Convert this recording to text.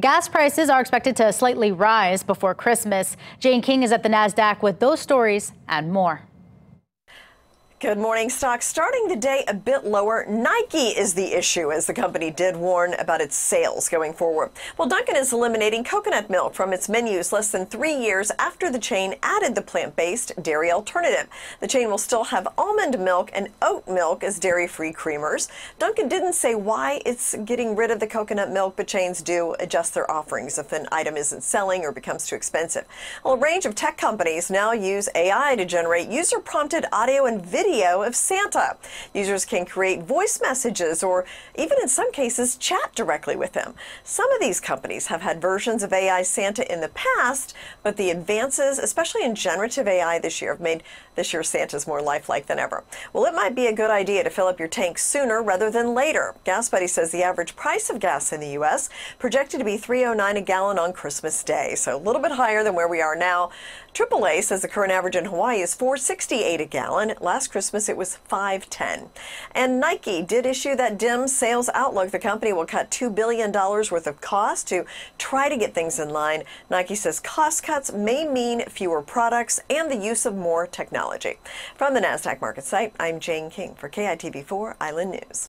Gas prices are expected to slightly rise before Christmas. Jane King is at the NASDAQ with those stories and more. Good morning. Stocks starting the day a bit lower. Nike is the issue, as the company did warn about its sales going forward. Well, Dunkin' is eliminating coconut milk from its menus less than three years after the chain added the plant based dairy alternative. The chain will still have almond milk and oat milk as dairy free creamers. Dunkin' didn't say why it's getting rid of the coconut milk, but chains do adjust their offerings if an item isn't selling or becomes too expensive. Well, a range of tech companies now use AI to generate user prompted audio and video video of Santa. Users can create voice messages or even in some cases chat directly with him. Some of these companies have had versions of AI Santa in the past, but the advances, especially in generative AI this year, have made this year's Santas more lifelike than ever. Well, it might be a good idea to fill up your tank sooner rather than later. Gas Buddy says the average price of gas in the U.S. projected to be 3.09 a gallon on Christmas Day, so a little bit higher than where we are now. AAA says the current average in Hawaii is 4.68 a gallon. Last Christmas it was 5.10. And Nike did issue that dim sales outlook. The company will cut $2 billion worth of cost to try to get things in line. Nike says cost cuts may mean fewer products and the use of more technology. From the NASDAQ market site, I'm Jane King for KITV4 Island News.